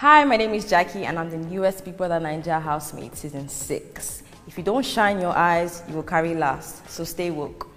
Hi, my name is Jackie and I'm the newest Big Brother Naija housemate season 6. If you don't shine your eyes, you will carry last, so stay woke.